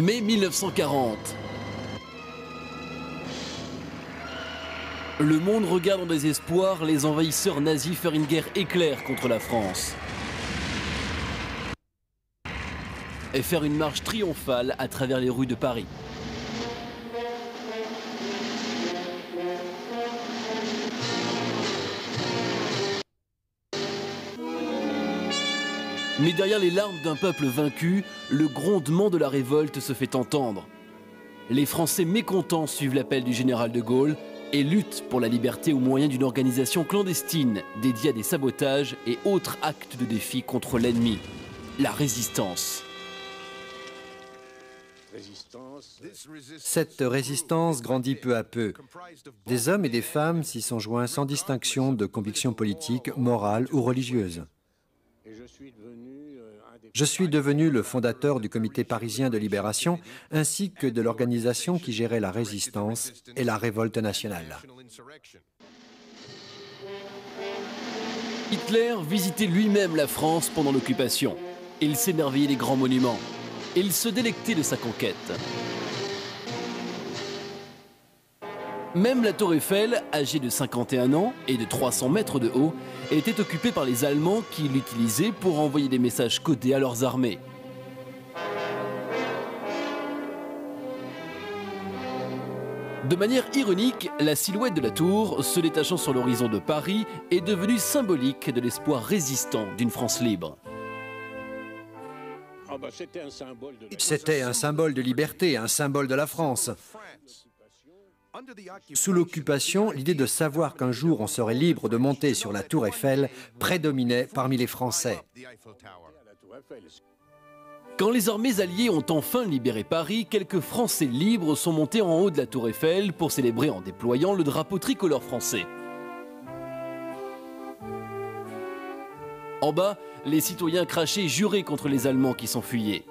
Mai 1940. Le monde regarde en désespoir les envahisseurs nazis faire une guerre éclair contre la France. Et faire une marche triomphale à travers les rues de Paris. Mais derrière les larmes d'un peuple vaincu, le grondement de la révolte se fait entendre. Les Français mécontents suivent l'appel du général de Gaulle et luttent pour la liberté au moyen d'une organisation clandestine dédiée à des sabotages et autres actes de défi contre l'ennemi, la résistance. Cette résistance grandit peu à peu. Des hommes et des femmes s'y sont joints sans distinction de convictions politiques, morales ou religieuses. Je suis devenu le fondateur du comité parisien de libération ainsi que de l'organisation qui gérait la résistance et la révolte nationale. Hitler visitait lui-même la France pendant l'occupation. Il s'émerveillait des grands monuments. Il se délectait de sa conquête. Même la tour Eiffel, âgée de 51 ans et de 300 mètres de haut, était occupée par les Allemands qui l'utilisaient pour envoyer des messages codés à leurs armées. De manière ironique, la silhouette de la tour, se détachant sur l'horizon de Paris, est devenue symbolique de l'espoir résistant d'une France libre. Ah bah, C'était un symbole de liberté, un symbole de la France. Sous l'occupation, l'idée de savoir qu'un jour on serait libre de monter sur la tour Eiffel prédominait parmi les Français. Quand les armées alliées ont enfin libéré Paris, quelques Français libres sont montés en haut de la tour Eiffel pour célébrer en déployant le drapeau tricolore français. En bas, les citoyens crachaient juraient contre les Allemands qui s'enfuyaient.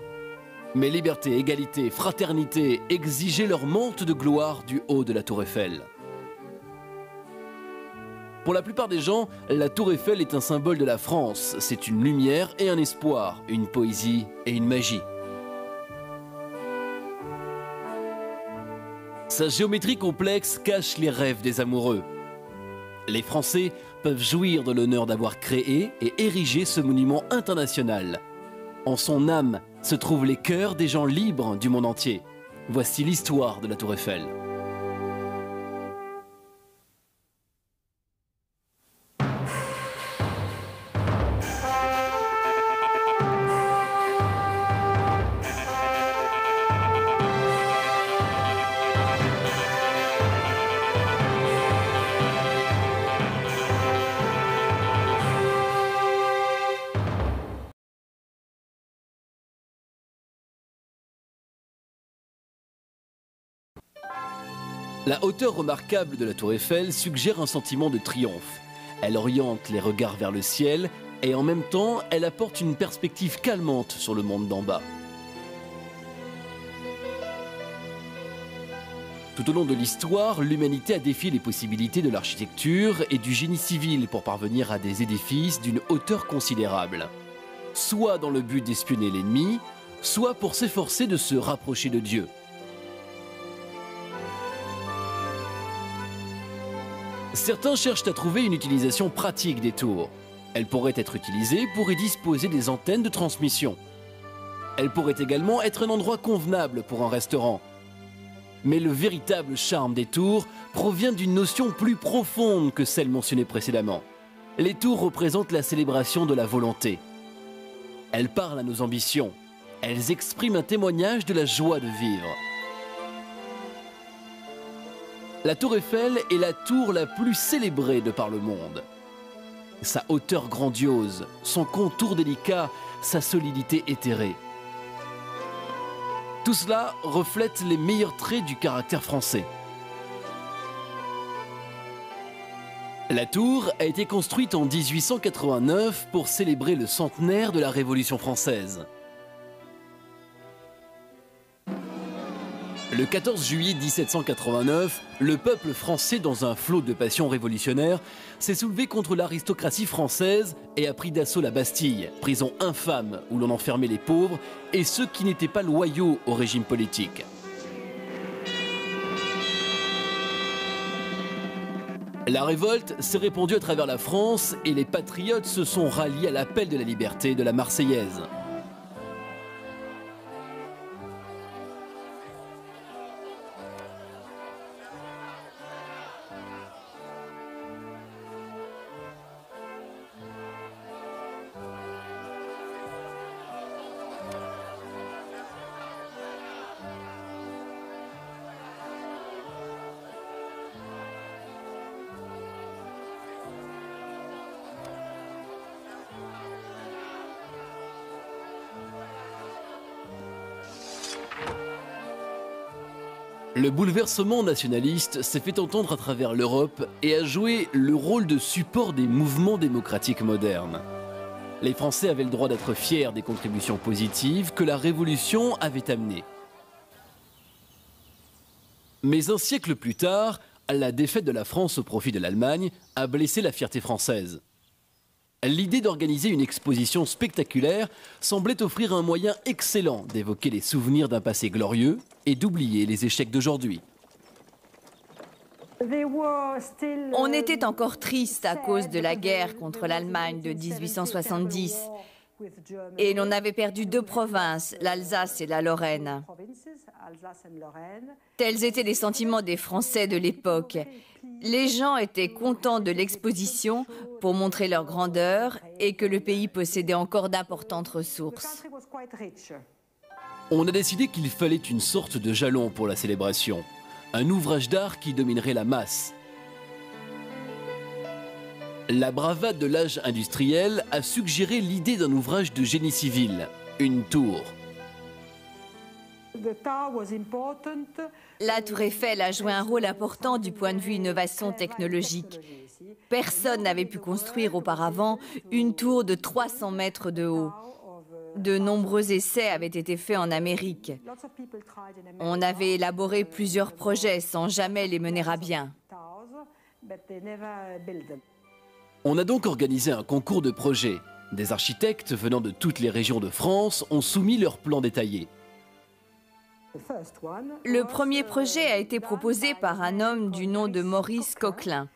Mais liberté, égalité, fraternité exigeaient leur monte de gloire du haut de la tour Eiffel. Pour la plupart des gens, la tour Eiffel est un symbole de la France. C'est une lumière et un espoir, une poésie et une magie. Sa géométrie complexe cache les rêves des amoureux. Les Français peuvent jouir de l'honneur d'avoir créé et érigé ce monument international. En son âme se trouvent les cœurs des gens libres du monde entier. Voici l'histoire de la Tour Eiffel. La hauteur remarquable de la tour Eiffel suggère un sentiment de triomphe. Elle oriente les regards vers le ciel et en même temps, elle apporte une perspective calmante sur le monde d'en bas. Tout au long de l'histoire, l'humanité a défié les possibilités de l'architecture et du génie civil pour parvenir à des édifices d'une hauteur considérable. Soit dans le but d'espionner l'ennemi, soit pour s'efforcer de se rapprocher de Dieu. Certains cherchent à trouver une utilisation pratique des tours. Elles pourraient être utilisées pour y disposer des antennes de transmission. Elles pourraient également être un endroit convenable pour un restaurant. Mais le véritable charme des tours provient d'une notion plus profonde que celle mentionnée précédemment. Les tours représentent la célébration de la volonté. Elles parlent à nos ambitions. Elles expriment un témoignage de la joie de vivre. La tour Eiffel est la tour la plus célébrée de par le monde. Sa hauteur grandiose, son contour délicat, sa solidité éthérée. Tout cela reflète les meilleurs traits du caractère français. La tour a été construite en 1889 pour célébrer le centenaire de la Révolution française. Le 14 juillet 1789, le peuple français, dans un flot de passion révolutionnaire, s'est soulevé contre l'aristocratie française et a pris d'assaut la Bastille, prison infâme où l'on enfermait les pauvres et ceux qui n'étaient pas loyaux au régime politique. La révolte s'est répandue à travers la France et les patriotes se sont ralliés à l'appel de la liberté de la Marseillaise. Bouleversement nationaliste s'est fait entendre à travers l'Europe et a joué le rôle de support des mouvements démocratiques modernes. Les Français avaient le droit d'être fiers des contributions positives que la Révolution avait amenées. Mais un siècle plus tard, la défaite de la France au profit de l'Allemagne a blessé la fierté française. L'idée d'organiser une exposition spectaculaire semblait offrir un moyen excellent d'évoquer les souvenirs d'un passé glorieux et d'oublier les échecs d'aujourd'hui. On était encore triste à cause de la guerre contre l'Allemagne de 1870 et l'on avait perdu deux provinces, l'Alsace et la Lorraine. Tels étaient les sentiments des Français de l'époque. Les gens étaient contents de l'exposition pour montrer leur grandeur et que le pays possédait encore d'importantes ressources. On a décidé qu'il fallait une sorte de jalon pour la célébration, un ouvrage d'art qui dominerait la masse. La bravade de l'âge industriel a suggéré l'idée d'un ouvrage de génie civil, une tour. La tour Eiffel a joué un rôle important du point de vue innovation technologique. Personne n'avait pu construire auparavant une tour de 300 mètres de haut. De nombreux essais avaient été faits en Amérique. On avait élaboré plusieurs projets sans jamais les mener à bien. On a donc organisé un concours de projets. Des architectes venant de toutes les régions de France ont soumis leurs plans détaillés. Le premier projet a été proposé par un homme du nom de Maurice Coquelin.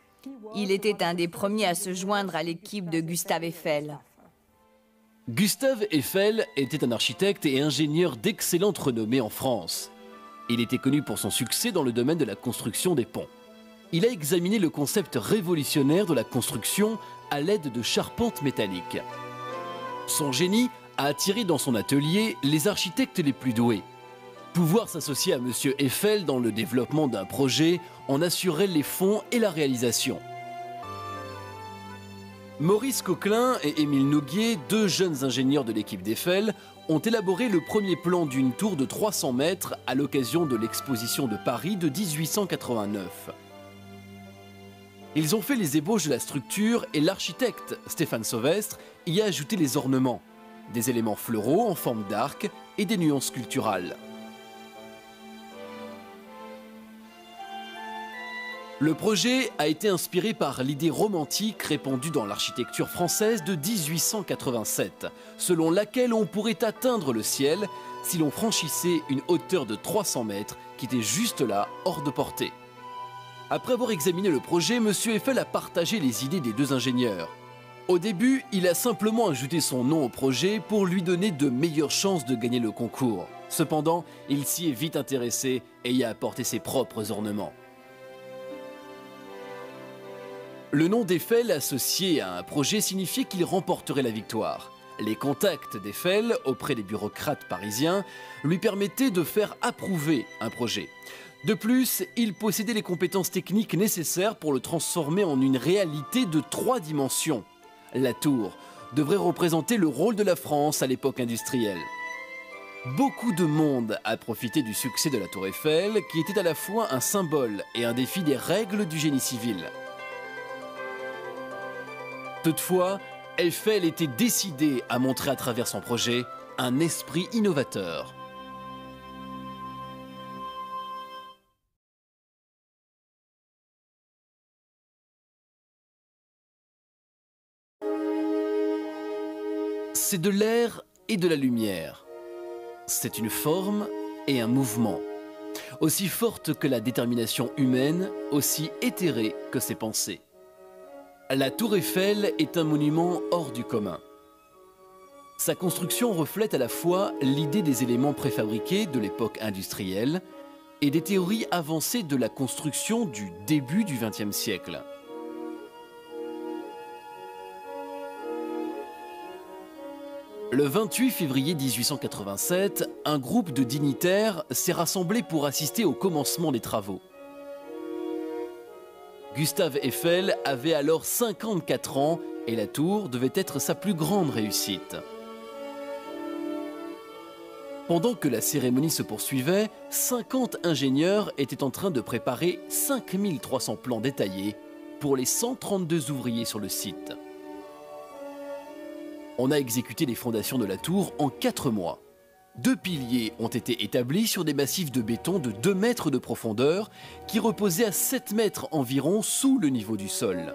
Il était un des premiers à se joindre à l'équipe de Gustave Eiffel. Gustave Eiffel était un architecte et ingénieur d'excellente renommée en France. Il était connu pour son succès dans le domaine de la construction des ponts. Il a examiné le concept révolutionnaire de la construction à l'aide de charpentes métalliques. Son génie a attiré dans son atelier les architectes les plus doués. Pouvoir s'associer à M. Eiffel dans le développement d'un projet en assurait les fonds et la réalisation. Maurice Coquelin et Émile Noguier, deux jeunes ingénieurs de l'équipe d'Eiffel, ont élaboré le premier plan d'une tour de 300 mètres à l'occasion de l'exposition de Paris de 1889. Ils ont fait les ébauches de la structure et l'architecte, Stéphane Sauvestre, y a ajouté les ornements, des éléments fleuraux en forme d'arc et des nuances sculpturales. Le projet a été inspiré par l'idée romantique répandue dans l'architecture française de 1887, selon laquelle on pourrait atteindre le ciel si l'on franchissait une hauteur de 300 mètres qui était juste là, hors de portée. Après avoir examiné le projet, M. Eiffel a partagé les idées des deux ingénieurs. Au début, il a simplement ajouté son nom au projet pour lui donner de meilleures chances de gagner le concours. Cependant, il s'y est vite intéressé et y a apporté ses propres ornements. Le nom d'Eiffel associé à un projet signifiait qu'il remporterait la victoire. Les contacts d'Eiffel auprès des bureaucrates parisiens lui permettaient de faire approuver un projet. De plus, il possédait les compétences techniques nécessaires pour le transformer en une réalité de trois dimensions. La tour devrait représenter le rôle de la France à l'époque industrielle. Beaucoup de monde a profité du succès de la tour Eiffel, qui était à la fois un symbole et un défi des règles du génie civil. Toutefois, Eiffel était décidé à montrer à travers son projet un esprit innovateur. C'est de l'air et de la lumière. C'est une forme et un mouvement. Aussi forte que la détermination humaine, aussi éthérée que ses pensées. La tour Eiffel est un monument hors du commun. Sa construction reflète à la fois l'idée des éléments préfabriqués de l'époque industrielle et des théories avancées de la construction du début du XXe siècle. Le 28 février 1887, un groupe de dignitaires s'est rassemblé pour assister au commencement des travaux. Gustave Eiffel avait alors 54 ans et la tour devait être sa plus grande réussite. Pendant que la cérémonie se poursuivait, 50 ingénieurs étaient en train de préparer 5300 plans détaillés pour les 132 ouvriers sur le site. On a exécuté les fondations de la tour en 4 mois. Deux piliers ont été établis sur des massifs de béton de 2 mètres de profondeur qui reposaient à 7 mètres environ sous le niveau du sol.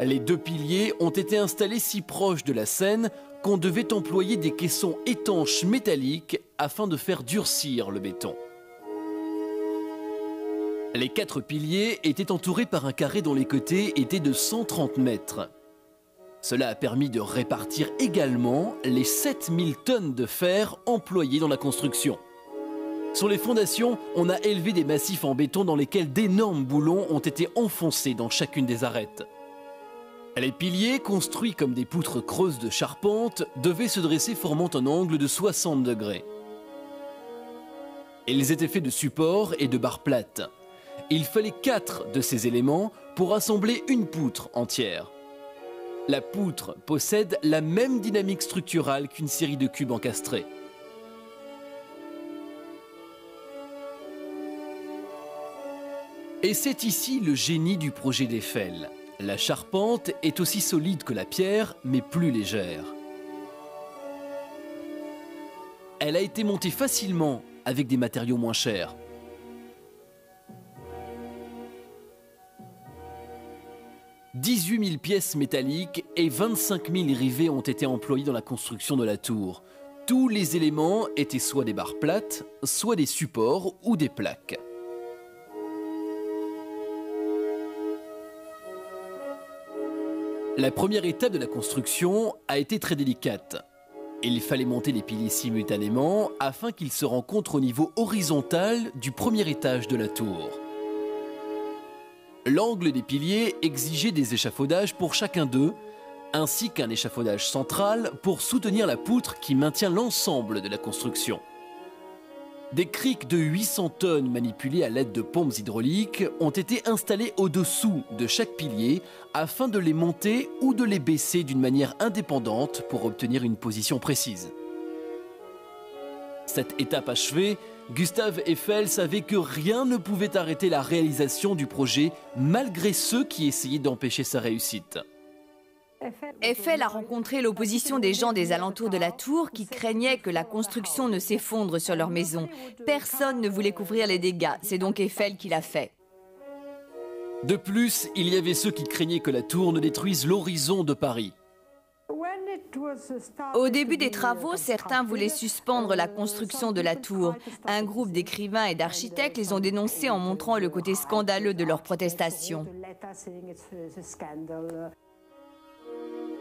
Les deux piliers ont été installés si proches de la Seine qu'on devait employer des caissons étanches métalliques afin de faire durcir le béton. Les quatre piliers étaient entourés par un carré dont les côtés étaient de 130 mètres. Cela a permis de répartir également les 7000 tonnes de fer employées dans la construction. Sur les fondations, on a élevé des massifs en béton dans lesquels d'énormes boulons ont été enfoncés dans chacune des arêtes. Les piliers, construits comme des poutres creuses de charpente, devaient se dresser formant un angle de 60 degrés. Ils étaient faits de supports et de barres plates. Il fallait quatre de ces éléments pour assembler une poutre entière. La poutre possède la même dynamique structurale qu'une série de cubes encastrés. Et c'est ici le génie du projet d'Eiffel. La charpente est aussi solide que la pierre, mais plus légère. Elle a été montée facilement avec des matériaux moins chers. 18 000 pièces métalliques et 25 000 rivets ont été employés dans la construction de la tour. Tous les éléments étaient soit des barres plates, soit des supports ou des plaques. La première étape de la construction a été très délicate. Il fallait monter les piliers simultanément afin qu'ils se rencontrent au niveau horizontal du premier étage de la tour. L'angle des piliers exigeait des échafaudages pour chacun d'eux, ainsi qu'un échafaudage central pour soutenir la poutre qui maintient l'ensemble de la construction. Des criques de 800 tonnes manipulées à l'aide de pompes hydrauliques ont été installées au-dessous de chaque pilier afin de les monter ou de les baisser d'une manière indépendante pour obtenir une position précise. Cette étape achevée, Gustave Eiffel savait que rien ne pouvait arrêter la réalisation du projet malgré ceux qui essayaient d'empêcher sa réussite. Eiffel a rencontré l'opposition des gens des alentours de la tour qui craignaient que la construction ne s'effondre sur leur maison. Personne ne voulait couvrir les dégâts, c'est donc Eiffel qui l'a fait. De plus, il y avait ceux qui craignaient que la tour ne détruise l'horizon de Paris. Au début des travaux, certains voulaient suspendre la construction de la tour. Un groupe d'écrivains et d'architectes les ont dénoncés en montrant le côté scandaleux de leur protestation.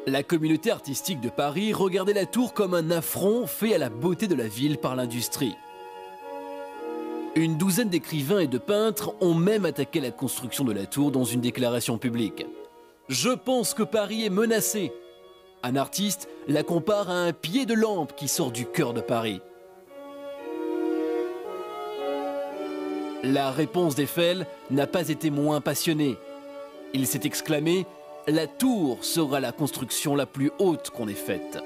La communauté artistique de Paris regardait la tour comme un affront fait à la beauté de la ville par l'industrie. Une douzaine d'écrivains et de peintres ont même attaqué la construction de la tour dans une déclaration publique. Je pense que Paris est menacé, un artiste la compare à un pied de lampe qui sort du cœur de Paris. La réponse d'Eiffel n'a pas été moins passionnée. Il s'est exclamé La tour sera la construction la plus haute qu'on ait faite.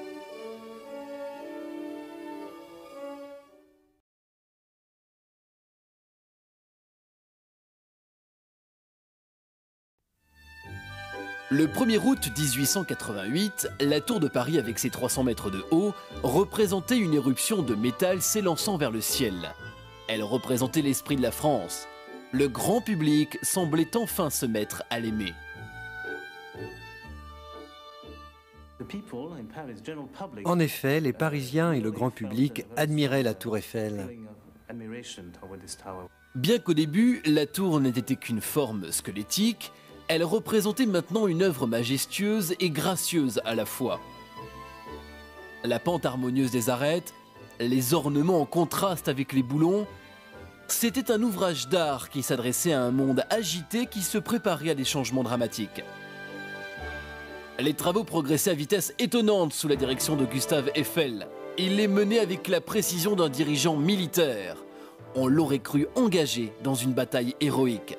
Le 1er août 1888, la tour de Paris avec ses 300 mètres de haut représentait une éruption de métal s'élançant vers le ciel. Elle représentait l'esprit de la France. Le grand public semblait enfin se mettre à l'aimer. En effet, les Parisiens et le grand public admiraient la tour Eiffel. Bien qu'au début, la tour n'était qu'une forme squelettique, elle représentait maintenant une œuvre majestueuse et gracieuse à la fois. La pente harmonieuse des arêtes, les ornements en contraste avec les boulons, c'était un ouvrage d'art qui s'adressait à un monde agité qui se préparait à des changements dramatiques. Les travaux progressaient à vitesse étonnante sous la direction de Gustave Eiffel. Il les menait avec la précision d'un dirigeant militaire. On l'aurait cru engagé dans une bataille héroïque.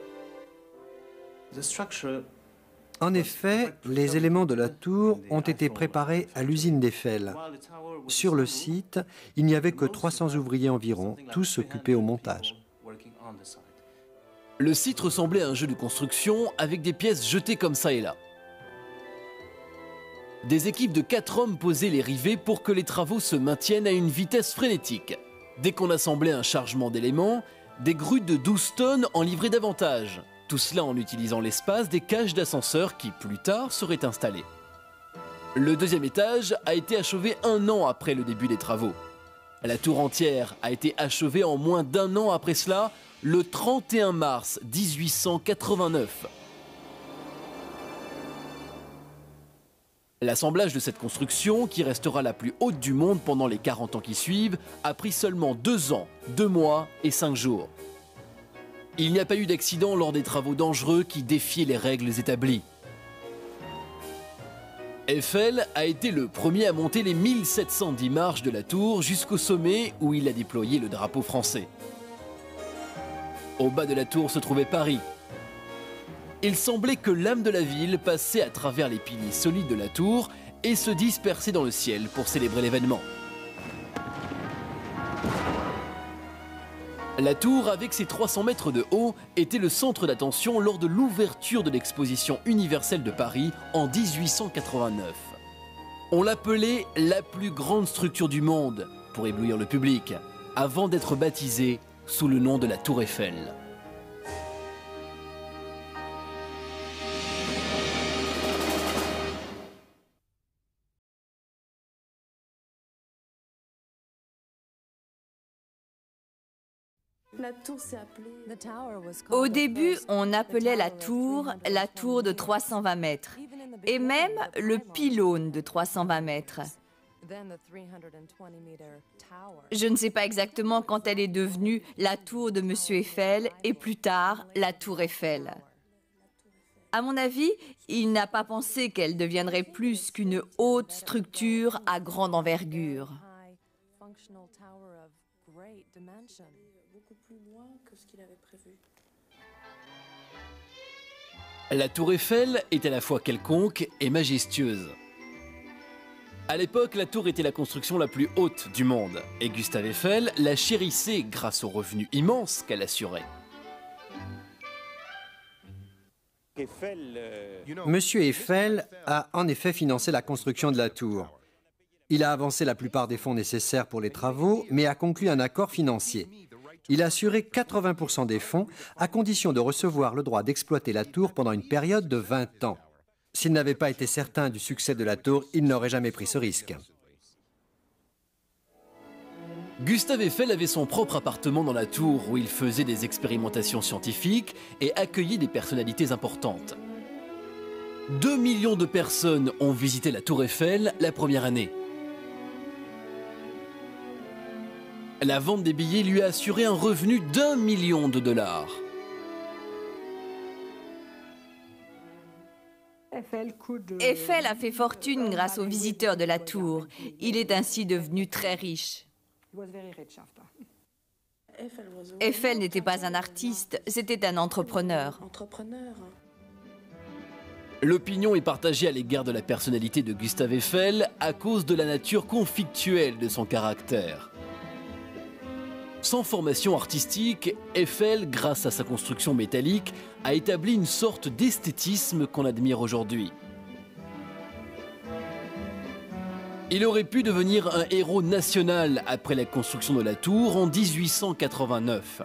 En effet, les éléments de la tour ont été préparés à l'usine d'Eiffel. Sur le site, il n'y avait que 300 ouvriers environ, tous occupés au montage. Le site ressemblait à un jeu de construction avec des pièces jetées comme ça et là. Des équipes de 4 hommes posaient les rivets pour que les travaux se maintiennent à une vitesse frénétique. Dès qu'on assemblait un chargement d'éléments, des grues de 12 tonnes en livraient davantage. Tout cela en utilisant l'espace des cages d'ascenseurs qui, plus tard, seraient installées. Le deuxième étage a été achevé un an après le début des travaux. La tour entière a été achevée en moins d'un an après cela, le 31 mars 1889. L'assemblage de cette construction, qui restera la plus haute du monde pendant les 40 ans qui suivent, a pris seulement 2 ans, 2 mois et 5 jours. Il n'y a pas eu d'accident lors des travaux dangereux qui défiaient les règles établies. Eiffel a été le premier à monter les 1710 marches de la tour jusqu'au sommet où il a déployé le drapeau français. Au bas de la tour se trouvait Paris, il semblait que l'âme de la ville passait à travers les piliers solides de la tour et se dispersait dans le ciel pour célébrer l'événement. La tour, avec ses 300 mètres de haut, était le centre d'attention lors de l'ouverture de l'exposition universelle de Paris en 1889. On l'appelait la plus grande structure du monde pour éblouir le public, avant d'être baptisée sous le nom de la Tour Eiffel. Au début, on appelait la tour la tour de 320 mètres et même le pylône de 320 mètres. Je ne sais pas exactement quand elle est devenue la tour de Monsieur Eiffel et plus tard la tour Eiffel. À mon avis, il n'a pas pensé qu'elle deviendrait plus qu'une haute structure à grande envergure. La tour Eiffel est à la fois quelconque et majestueuse. À l'époque, la tour était la construction la plus haute du monde, et Gustave Eiffel la chérissait grâce aux revenus immenses qu'elle assurait. Monsieur Eiffel a en effet financé la construction de la tour. Il a avancé la plupart des fonds nécessaires pour les travaux, mais a conclu un accord financier. Il a assuré 80% des fonds à condition de recevoir le droit d'exploiter la tour pendant une période de 20 ans. S'il n'avait pas été certain du succès de la tour, il n'aurait jamais pris ce risque. Gustave Eiffel avait son propre appartement dans la tour où il faisait des expérimentations scientifiques et accueillait des personnalités importantes. 2 millions de personnes ont visité la tour Eiffel la première année. La vente des billets lui a assuré un revenu d'un million de dollars. Eiffel a fait fortune grâce aux visiteurs de la tour. Il est ainsi devenu très riche. Eiffel n'était pas un artiste, c'était un entrepreneur. L'opinion est partagée à l'égard de la personnalité de Gustave Eiffel à cause de la nature conflictuelle de son caractère. Sans formation artistique, Eiffel, grâce à sa construction métallique, a établi une sorte d'esthétisme qu'on admire aujourd'hui. Il aurait pu devenir un héros national après la construction de la tour en 1889.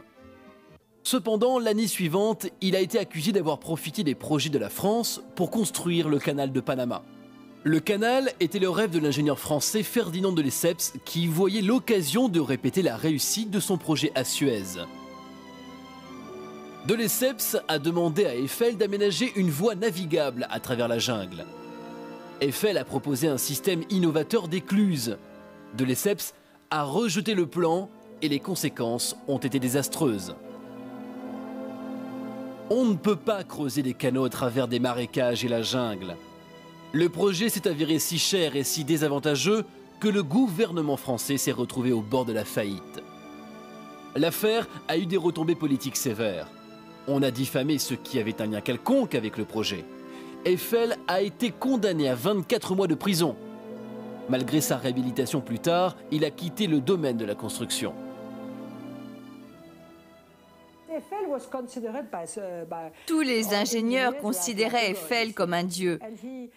Cependant, l'année suivante, il a été accusé d'avoir profité des projets de la France pour construire le canal de Panama. Le canal était le rêve de l'ingénieur français Ferdinand de Lesseps qui voyait l'occasion de répéter la réussite de son projet à Suez. De Lesseps a demandé à Eiffel d'aménager une voie navigable à travers la jungle. Eiffel a proposé un système innovateur d'écluses. De Lesseps a rejeté le plan et les conséquences ont été désastreuses. On ne peut pas creuser des canaux à travers des marécages et la jungle. Le projet s'est avéré si cher et si désavantageux que le gouvernement français s'est retrouvé au bord de la faillite. L'affaire a eu des retombées politiques sévères. On a diffamé ceux qui avaient un lien quelconque avec le projet. Eiffel a été condamné à 24 mois de prison. Malgré sa réhabilitation plus tard, il a quitté le domaine de la construction. Tous les ingénieurs considéraient Eiffel comme un dieu.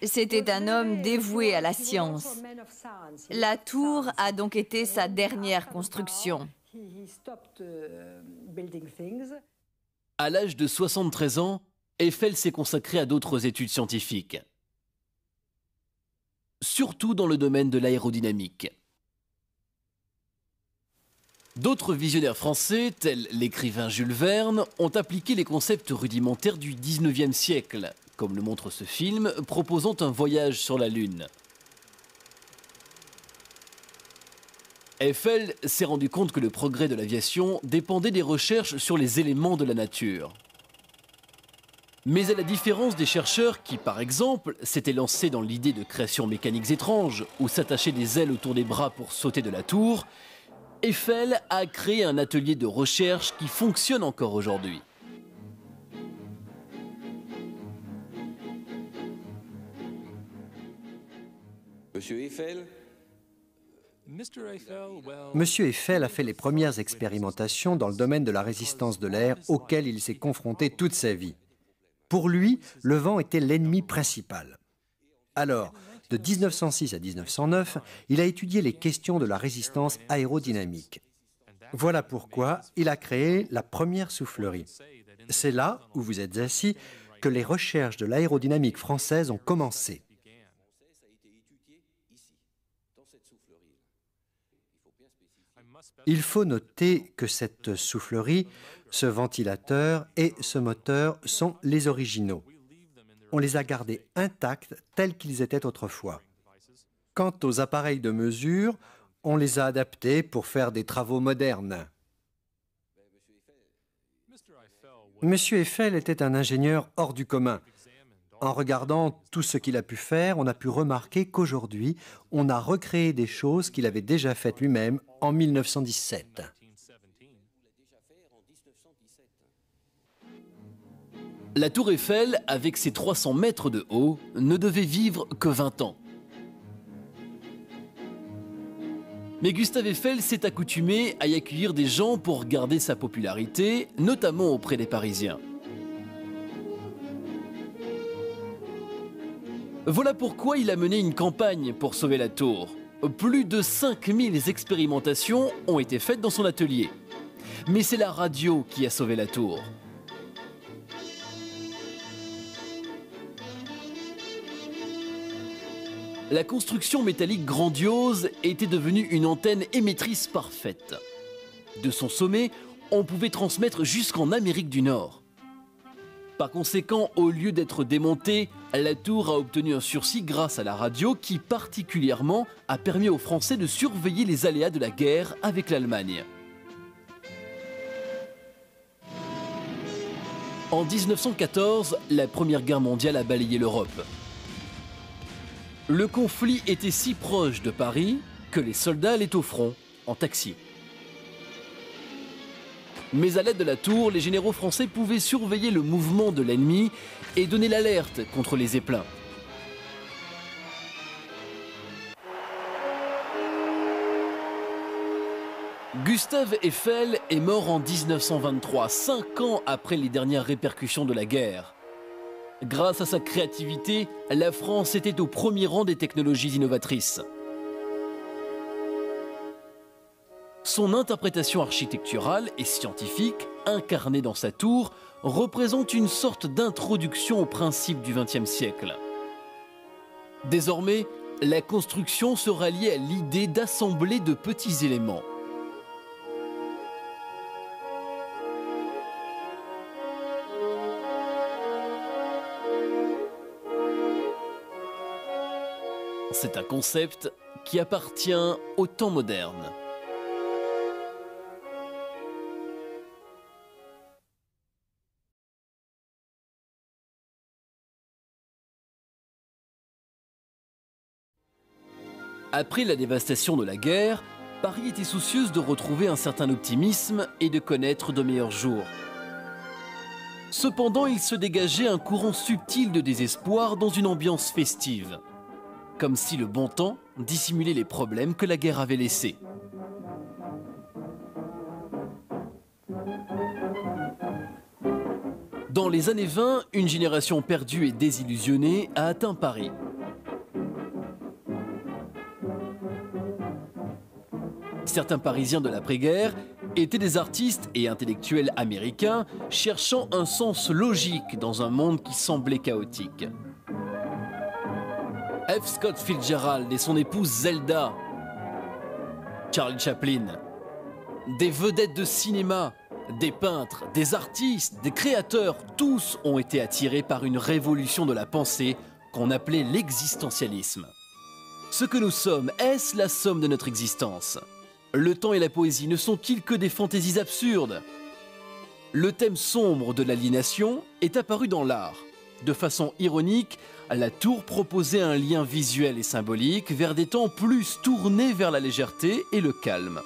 C'était un homme dévoué à la science. La tour a donc été sa dernière construction. À l'âge de 73 ans, Eiffel s'est consacré à d'autres études scientifiques, surtout dans le domaine de l'aérodynamique. D'autres visionnaires français, tels l'écrivain Jules Verne, ont appliqué les concepts rudimentaires du 19e siècle, comme le montre ce film, proposant un voyage sur la Lune. Eiffel s'est rendu compte que le progrès de l'aviation dépendait des recherches sur les éléments de la nature. Mais à la différence des chercheurs qui, par exemple, s'étaient lancés dans l'idée de création mécaniques étranges ou s'attachaient des ailes autour des bras pour sauter de la tour, Eiffel a créé un atelier de recherche qui fonctionne encore aujourd'hui. Monsieur Eiffel? A fait les premières expérimentations dans le domaine de la résistance de l'air auquel il s'est confronté toute sa vie. Pour lui, le vent était l'ennemi principal. Alors, de 1906 à 1909, il a étudié les questions de la résistance aérodynamique. Voilà pourquoi il a créé la première soufflerie. C'est là où vous êtes assis que les recherches de l'aérodynamique française ont commencé. Il faut noter que cette soufflerie, ce ventilateur et ce moteur sont les originaux on les a gardés intacts tels qu'ils étaient autrefois. Quant aux appareils de mesure, on les a adaptés pour faire des travaux modernes. Monsieur Eiffel était un ingénieur hors du commun. En regardant tout ce qu'il a pu faire, on a pu remarquer qu'aujourd'hui, on a recréé des choses qu'il avait déjà faites lui-même en 1917. La tour Eiffel, avec ses 300 mètres de haut, ne devait vivre que 20 ans. Mais Gustave Eiffel s'est accoutumé à y accueillir des gens pour garder sa popularité, notamment auprès des Parisiens. Voilà pourquoi il a mené une campagne pour sauver la tour. Plus de 5000 expérimentations ont été faites dans son atelier. Mais c'est la radio qui a sauvé la tour. La construction métallique grandiose était devenue une antenne émettrice parfaite. De son sommet, on pouvait transmettre jusqu'en Amérique du Nord. Par conséquent, au lieu d'être démontée, la tour a obtenu un sursis grâce à la radio qui particulièrement a permis aux Français de surveiller les aléas de la guerre avec l'Allemagne. En 1914, la Première Guerre mondiale a balayé l'Europe. Le conflit était si proche de Paris que les soldats allaient au front en taxi. Mais à l'aide de la tour, les généraux français pouvaient surveiller le mouvement de l'ennemi et donner l'alerte contre les éplats. Gustave Eiffel est mort en 1923, cinq ans après les dernières répercussions de la guerre. Grâce à sa créativité, la France était au premier rang des technologies innovatrices. Son interprétation architecturale et scientifique, incarnée dans sa tour, représente une sorte d'introduction aux principes du XXe siècle. Désormais, la construction sera liée à l'idée d'assembler de petits éléments. C'est un concept qui appartient au temps moderne. Après la dévastation de la guerre, Paris était soucieuse de retrouver un certain optimisme et de connaître de meilleurs jours. Cependant, il se dégageait un courant subtil de désespoir dans une ambiance festive. Comme si le bon temps dissimulait les problèmes que la guerre avait laissés. Dans les années 20, une génération perdue et désillusionnée a atteint Paris. Certains Parisiens de l'après-guerre étaient des artistes et intellectuels américains cherchant un sens logique dans un monde qui semblait chaotique. F. Scott Fitzgerald et son épouse Zelda, Charlie Chaplin, des vedettes de cinéma, des peintres, des artistes, des créateurs, tous ont été attirés par une révolution de la pensée qu'on appelait l'existentialisme. Ce que nous sommes, est-ce la somme de notre existence? Le temps et la poésie ne sont-ils que des fantaisies absurdes Le thème sombre de l'aliénation est apparu dans l'art. De façon ironique, la tour proposait un lien visuel et symbolique vers des temps plus tournés vers la légèreté et le calme.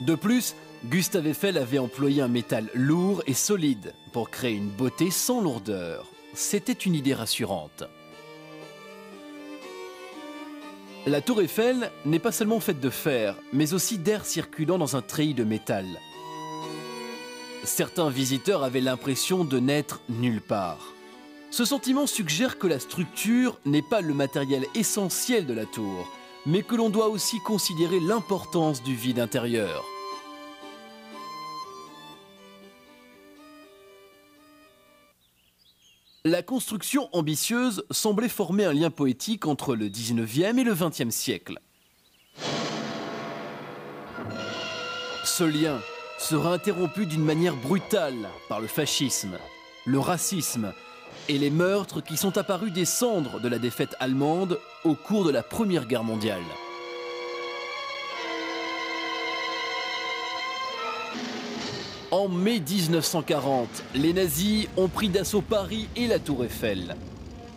De plus, Gustave Eiffel avait employé un métal lourd et solide pour créer une beauté sans lourdeur. C'était une idée rassurante. La tour Eiffel n'est pas seulement faite de fer, mais aussi d'air circulant dans un treillis de métal. Certains visiteurs avaient l'impression de n'être nulle part. Ce sentiment suggère que la structure n'est pas le matériel essentiel de la tour, mais que l'on doit aussi considérer l'importance du vide intérieur. La construction ambitieuse semblait former un lien poétique entre le 19e et le 20e siècle. Ce lien sera interrompu d'une manière brutale par le fascisme, le racisme et les meurtres qui sont apparus des cendres de la défaite allemande au cours de la Première Guerre mondiale. En mai 1940, les nazis ont pris d'assaut Paris et la tour Eiffel.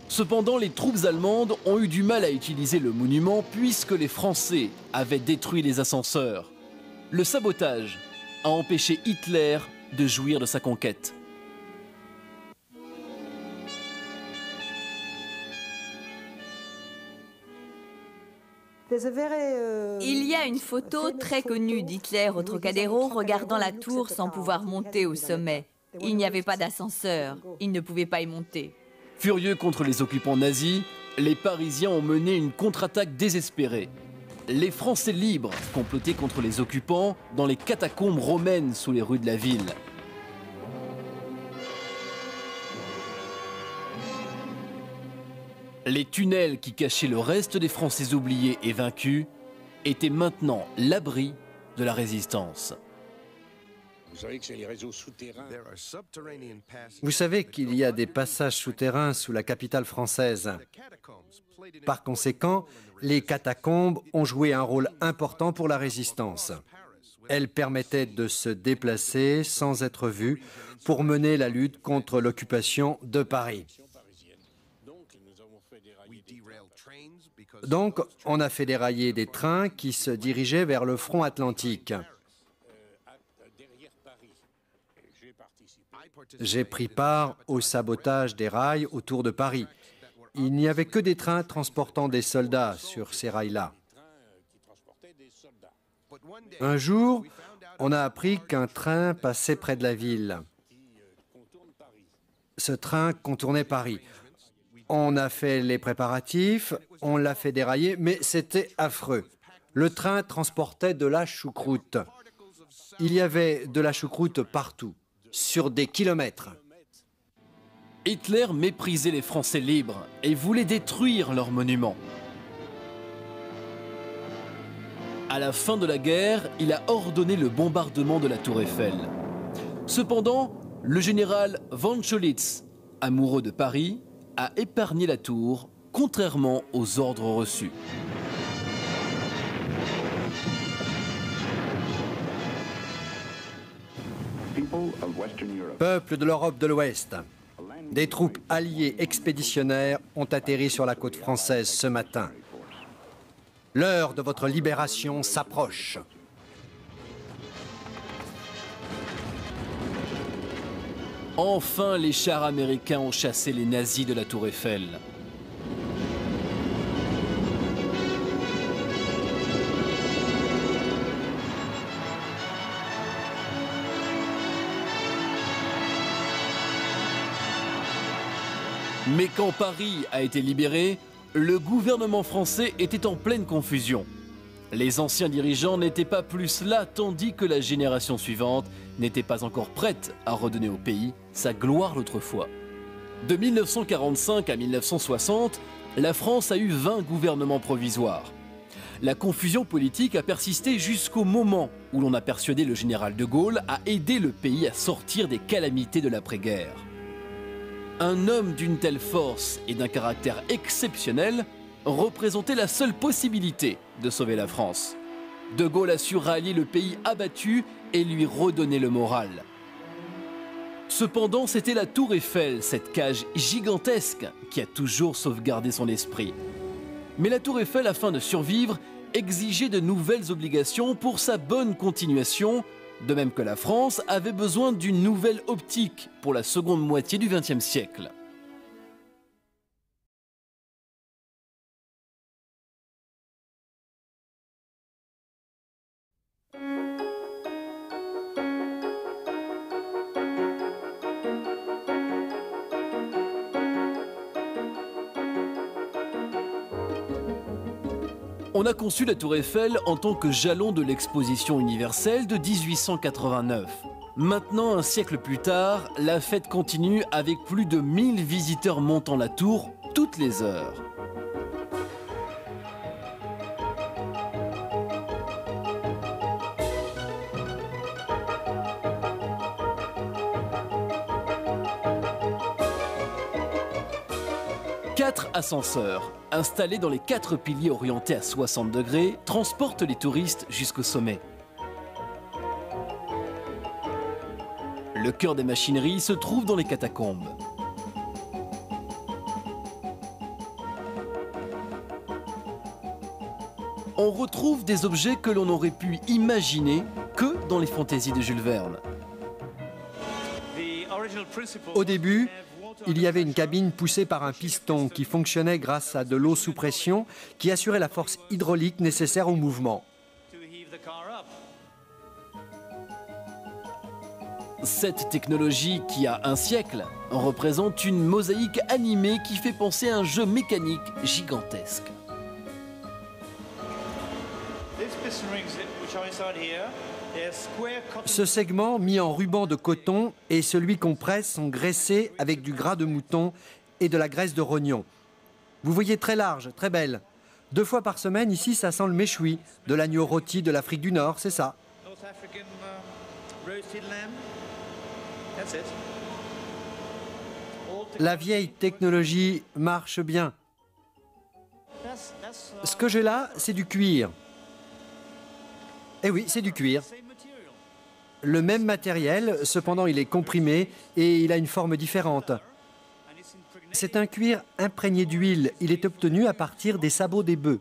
Cependant, les troupes allemandes ont eu du mal à utiliser le monument puisque les Français avaient détruit les ascenseurs. Le sabotage a empêché Hitler de jouir de sa conquête. Euh, Il y a une photo très connue d'Hitler au Trocadéro regardant la tour sans pouvoir monter au sommet. Il n'y avait pas d'ascenseur, il ne pouvait pas y monter. Furieux contre les occupants nazis, les Parisiens ont mené une contre-attaque désespérée. Les Français libres complotaient contre les occupants dans les catacombes romaines sous les rues de la ville. Les tunnels qui cachaient le reste des Français oubliés et vaincus étaient maintenant l'abri de la résistance. Vous savez qu'il y a des passages souterrains sous la capitale française. Par conséquent, les catacombes ont joué un rôle important pour la résistance. Elles permettaient de se déplacer sans être vues pour mener la lutte contre l'occupation de Paris. Donc, on a fait dérailler des trains qui se dirigeaient vers le front atlantique. J'ai pris part au sabotage des rails autour de Paris. Il n'y avait que des trains transportant des soldats sur ces rails-là. Un jour, on a appris qu'un train passait près de la ville. Ce train contournait Paris. On a fait les préparatifs, on l'a fait dérailler, mais c'était affreux. Le train transportait de la choucroute. Il y avait de la choucroute partout, sur des kilomètres. Hitler méprisait les Français libres et voulait détruire leurs monuments. À la fin de la guerre, il a ordonné le bombardement de la tour Eiffel. Cependant, le général von Scholitz, amoureux de Paris, a épargné la tour, contrairement aux ordres reçus. Peuple de l'Europe de l'Ouest, des troupes alliées expéditionnaires ont atterri sur la côte française ce matin. L'heure de votre libération s'approche. Enfin, les chars américains ont chassé les nazis de la tour Eiffel. Mais quand Paris a été libéré, le gouvernement français était en pleine confusion. Les anciens dirigeants n'étaient pas plus là tandis que la génération suivante n'était pas encore prête à redonner au pays sa gloire l'autrefois. De 1945 à 1960, la France a eu 20 gouvernements provisoires. La confusion politique a persisté jusqu'au moment où l'on a persuadé le général de Gaulle à aider le pays à sortir des calamités de l'après-guerre. Un homme d'une telle force et d'un caractère exceptionnel représentait la seule possibilité de sauver la France. De Gaulle a su rallier le pays abattu et lui redonner le moral. Cependant, c'était la tour Eiffel, cette cage gigantesque, qui a toujours sauvegardé son esprit. Mais la tour Eiffel, afin de survivre, exigeait de nouvelles obligations pour sa bonne continuation de même que la France avait besoin d'une nouvelle optique pour la seconde moitié du XXe siècle. A conçu la tour Eiffel en tant que jalon de l'exposition universelle de 1889. Maintenant, un siècle plus tard, la fête continue avec plus de 1000 visiteurs montant la tour toutes les heures. Ascenseurs, installés dans les quatre piliers orientés à 60 degrés, transportent les touristes jusqu'au sommet. Le cœur des machineries se trouve dans les catacombes. On retrouve des objets que l'on aurait pu imaginer que dans les fantaisies de Jules Verne. Au début, il y avait une cabine poussée par un piston qui fonctionnait grâce à de l'eau sous pression qui assurait la force hydraulique nécessaire au mouvement. Cette technologie qui a un siècle représente une mosaïque animée qui fait penser à un jeu mécanique gigantesque. Ce segment mis en ruban de coton et celui qu'on presse sont graissés avec du gras de mouton et de la graisse de rognon. Vous voyez très large, très belle. Deux fois par semaine, ici, ça sent le méchoui, de l'agneau rôti de l'Afrique du Nord, c'est ça. La vieille technologie marche bien. Ce que j'ai là, c'est du cuir. Eh oui, c'est du cuir. Le même matériel, cependant il est comprimé et il a une forme différente. C'est un cuir imprégné d'huile. Il est obtenu à partir des sabots des bœufs.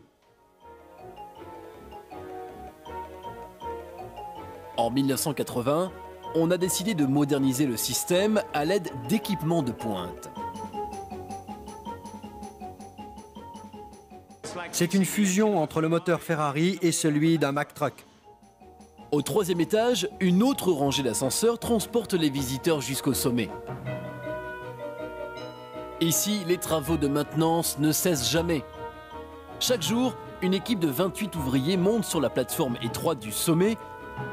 En 1980, on a décidé de moderniser le système à l'aide d'équipements de pointe. C'est une fusion entre le moteur Ferrari et celui d'un Mack Truck. Au troisième étage, une autre rangée d'ascenseurs transporte les visiteurs jusqu'au sommet. Ici, les travaux de maintenance ne cessent jamais. Chaque jour, une équipe de 28 ouvriers monte sur la plateforme étroite du sommet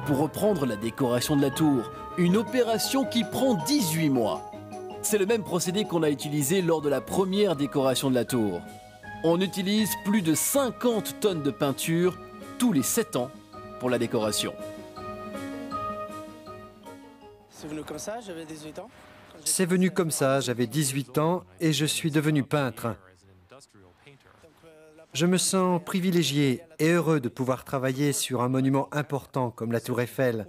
pour reprendre la décoration de la tour. Une opération qui prend 18 mois. C'est le même procédé qu'on a utilisé lors de la première décoration de la tour. On utilise plus de 50 tonnes de peinture tous les 7 ans pour la décoration. C'est venu comme ça, j'avais 18 ans. C'est venu comme ça, j'avais 18 ans et je suis devenu peintre. Je me sens privilégié et heureux de pouvoir travailler sur un monument important comme la Tour Eiffel.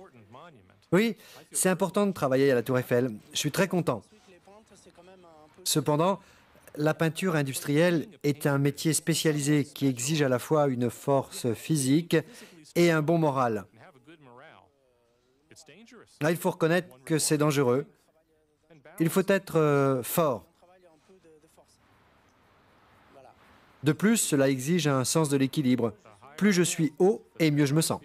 Oui, c'est important de travailler à la Tour Eiffel. Je suis très content. Cependant, la peinture industrielle est un métier spécialisé qui exige à la fois une force physique et un bon moral. Là, il faut reconnaître que c'est dangereux. Il faut être euh, fort. De plus, cela exige un sens de l'équilibre. Plus je suis haut et mieux je me sens.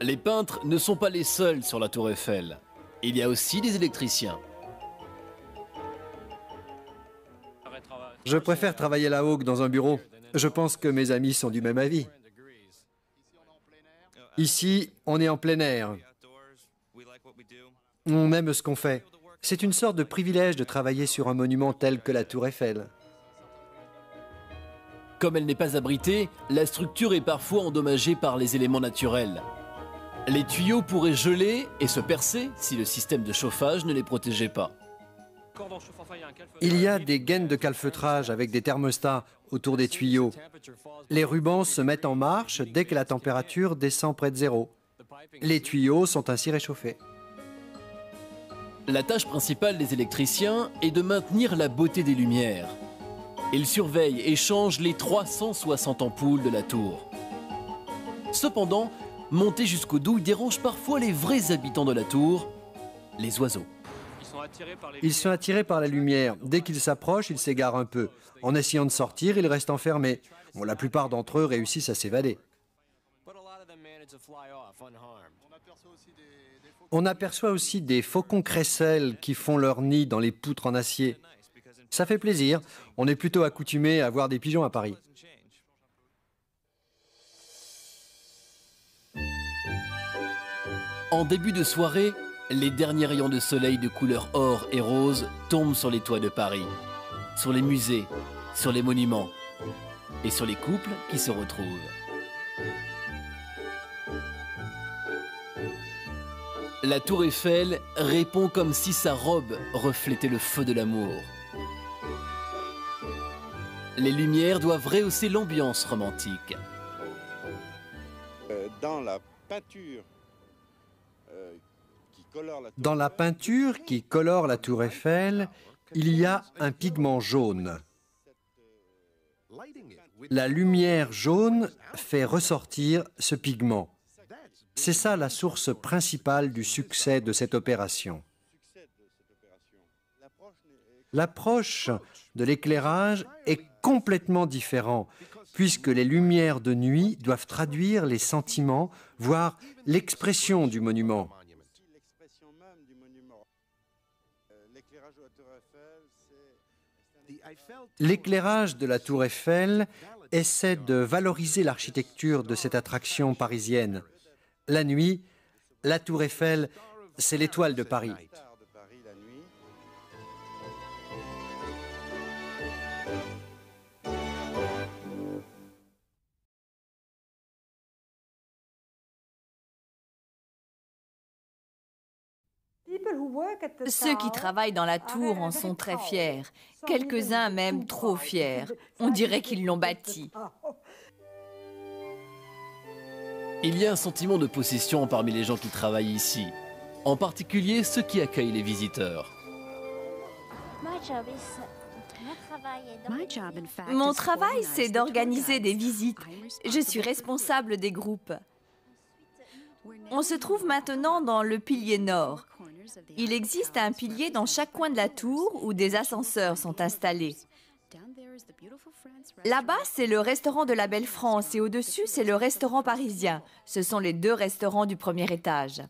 Les peintres ne sont pas les seuls sur la tour Eiffel. Il y a aussi des électriciens. Je préfère travailler là-haut que dans un bureau. Je pense que mes amis sont du même avis. Ici, on est en plein air. On aime ce qu'on fait. C'est une sorte de privilège de travailler sur un monument tel que la tour Eiffel. Comme elle n'est pas abritée, la structure est parfois endommagée par les éléments naturels. Les tuyaux pourraient geler et se percer si le système de chauffage ne les protégeait pas. Il y a des gaines de calfeutrage avec des thermostats autour des tuyaux. Les rubans se mettent en marche dès que la température descend près de zéro. Les tuyaux sont ainsi réchauffés. La tâche principale des électriciens est de maintenir la beauté des lumières. Ils surveillent et changent les 360 ampoules de la tour. Cependant, monter jusqu'au douille dérange parfois les vrais habitants de la tour, les oiseaux. Ils sont attirés par la lumière. Dès qu'ils s'approchent, ils s'égarent un peu. En essayant de sortir, ils restent enfermés. Bon, la plupart d'entre eux réussissent à s'évader. On aperçoit aussi des faucons crécelles qui font leur nid dans les poutres en acier. Ça fait plaisir. On est plutôt accoutumé à voir des pigeons à Paris. En début de soirée, les derniers rayons de soleil de couleur or et rose tombent sur les toits de Paris, sur les musées, sur les monuments et sur les couples qui se retrouvent. La tour Eiffel répond comme si sa robe reflétait le feu de l'amour. Les lumières doivent rehausser l'ambiance romantique. Euh, dans la peinture euh, Dans la peinture qui colore la tour Eiffel, il y a un pigment jaune. La lumière jaune fait ressortir ce pigment. C'est ça la source principale du succès de cette opération. L'approche de l'éclairage est complètement différente, puisque les lumières de nuit doivent traduire les sentiments, voire l'expression du monument. L'éclairage de la tour Eiffel essaie de valoriser l'architecture de cette attraction parisienne. La nuit, la tour Eiffel, c'est l'étoile de Paris. Ceux qui travaillent dans la tour en sont très fiers. Quelques-uns même trop fiers. On dirait qu'ils l'ont bâtie. Il y a un sentiment de possession parmi les gens qui travaillent ici, en particulier ceux qui accueillent les visiteurs. Mon travail, c'est d'organiser des visites. Je suis responsable des groupes. On se trouve maintenant dans le pilier nord. Il existe un pilier dans chaque coin de la tour où des ascenseurs sont installés. Là-bas, c'est le restaurant de la Belle France et au-dessus, c'est le restaurant parisien. Ce sont les deux restaurants du premier étage.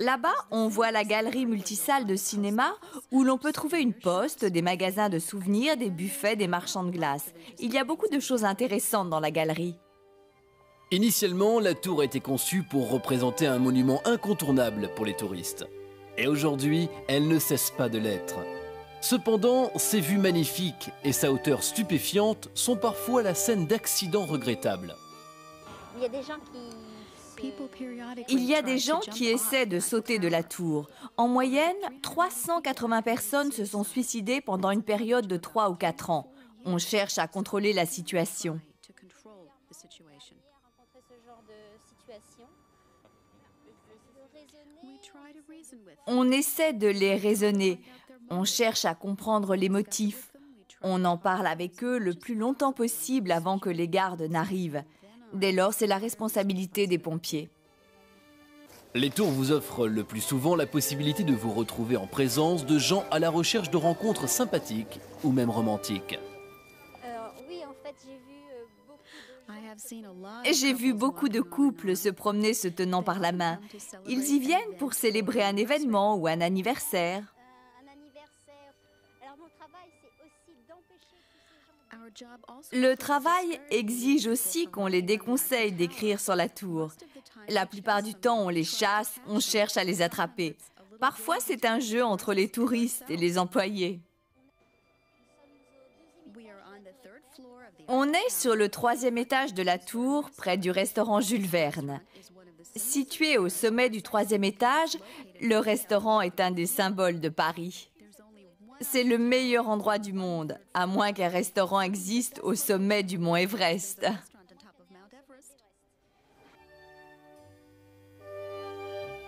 Là-bas, on voit la galerie multisalle de cinéma où l'on peut trouver une poste, des magasins de souvenirs, des buffets, des marchands de glace. Il y a beaucoup de choses intéressantes dans la galerie. Initialement, la tour a été conçue pour représenter un monument incontournable pour les touristes. Et aujourd'hui, elle ne cesse pas de l'être. Cependant, ses vues magnifiques et sa hauteur stupéfiante sont parfois la scène d'accidents regrettables. Il y a des gens qui... Il y a des gens qui essaient de sauter de la tour. En moyenne, 380 personnes se sont suicidées pendant une période de 3 ou 4 ans. On cherche à contrôler la situation. On essaie de les raisonner. On cherche à comprendre les motifs. On en parle avec eux le plus longtemps possible avant que les gardes n'arrivent. Dès lors, c'est la responsabilité des pompiers. Les tours vous offrent le plus souvent la possibilité de vous retrouver en présence de gens à la recherche de rencontres sympathiques ou même romantiques. J'ai vu beaucoup de couples se promener se tenant par la main. Ils y viennent pour célébrer un événement ou un anniversaire. Le travail exige aussi qu'on les déconseille d'écrire sur la tour. La plupart du temps, on les chasse, on cherche à les attraper. Parfois, c'est un jeu entre les touristes et les employés. On est sur le troisième étage de la tour, près du restaurant Jules Verne. Situé au sommet du troisième étage, le restaurant est un des symboles de Paris. C'est le meilleur endroit du monde, à moins qu'un restaurant existe au sommet du mont Everest.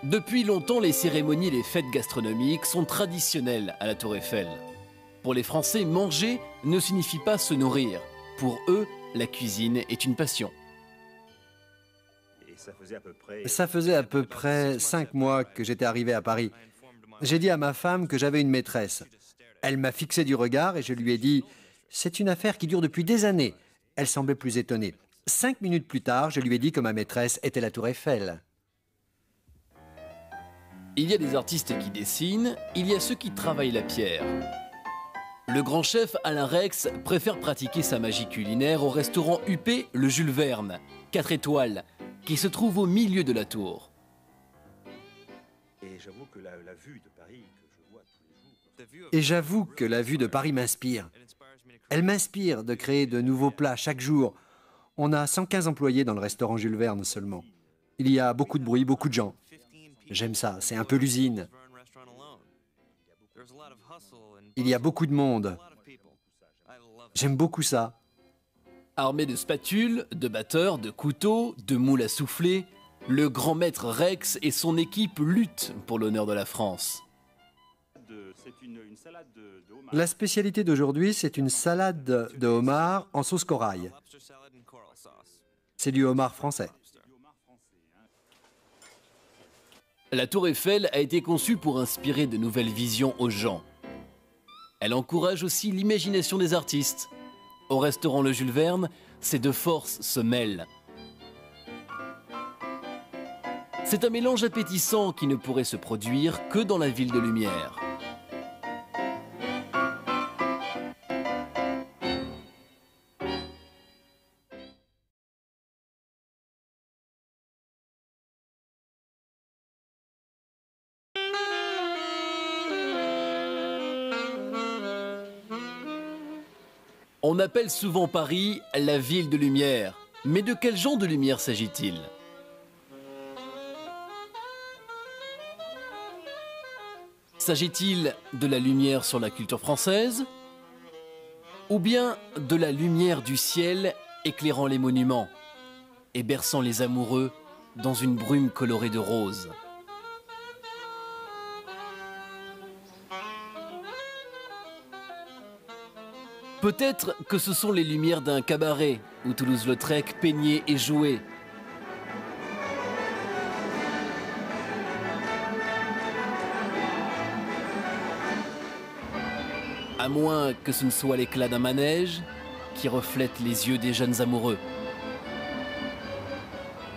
Depuis longtemps, les cérémonies et les fêtes gastronomiques sont traditionnelles à la Tour Eiffel. Pour les Français, manger ne signifie pas se nourrir. Pour eux, la cuisine est une passion. Et ça faisait à peu près... Ça faisait à peu près cinq mois que j'étais arrivé à Paris. J'ai dit à ma femme que j'avais une maîtresse. Elle m'a fixé du regard et je lui ai dit C'est une affaire qui dure depuis des années. Elle semblait plus étonnée. Cinq minutes plus tard, je lui ai dit que ma maîtresse était la Tour Eiffel. Il y a des artistes qui dessinent, il y a ceux qui travaillent la pierre. Le grand chef Alain Rex préfère pratiquer sa magie culinaire au restaurant UP Le Jules Verne, 4 étoiles, qui se trouve au milieu de la tour. Et j'avoue que la, la vue de Paris que je vois tous les jours... Et j'avoue que la vue de Paris m'inspire. Elle m'inspire de créer de nouveaux plats chaque jour. On a 115 employés dans le restaurant Jules Verne seulement. Il y a beaucoup de bruit, beaucoup de gens. J'aime ça, c'est un peu l'usine. Il y a beaucoup de monde. J'aime beaucoup ça. Armé de spatules, de batteurs, de couteaux, de moules à souffler, le grand maître Rex et son équipe luttent pour l'honneur de la France. La spécialité d'aujourd'hui, c'est une salade de homard en sauce corail. C'est du homard français. La tour Eiffel a été conçue pour inspirer de nouvelles visions aux gens. Elle encourage aussi l'imagination des artistes. Au restaurant Le Jules Verne, ces deux forces se mêlent. C'est un mélange appétissant qui ne pourrait se produire que dans la ville de lumière. On appelle souvent Paris la ville de lumière. Mais de quel genre de lumière s'agit-il? S'agit-il de la lumière sur la culture française Ou bien de la lumière du ciel éclairant les monuments et berçant les amoureux dans une brume colorée de rose Peut-être que ce sont les lumières d'un cabaret où Toulouse-Lautrec peignait et jouait. À moins que ce ne soit l'éclat d'un manège qui reflète les yeux des jeunes amoureux.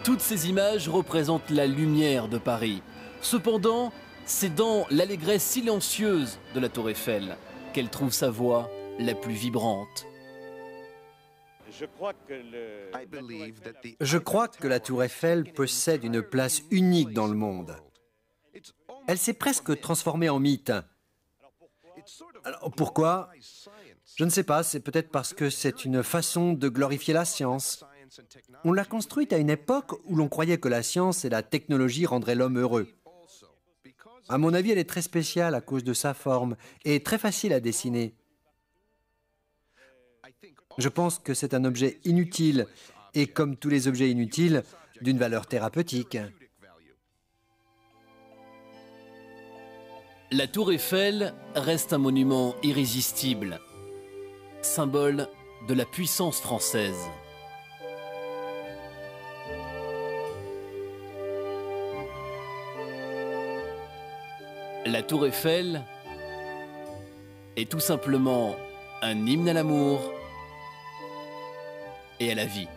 Toutes ces images représentent la lumière de Paris. Cependant, c'est dans l'allégresse silencieuse de la Tour Eiffel qu'elle trouve sa voix la plus vibrante. Je crois que le... la Tour Eiffel a- Je crois que la tour Eiffel possède une place unique dans le monde. Elle s'est presque transformée en mythe. Alors pourquoi? Je ne sais pas, c'est peut-être parce que c'est une façon de glorifier la science. On l'a construite à une époque où l'on croyait que la science et la technologie rendraient l'homme heureux. À mon avis, elle est très spéciale à cause de sa forme et très facile à dessiner. Je pense que c'est un objet inutile et comme tous les objets inutiles, d'une valeur thérapeutique. La tour Eiffel reste un monument irrésistible, symbole de la puissance française. La tour Eiffel est tout simplement un hymne à l'amour et à la vie.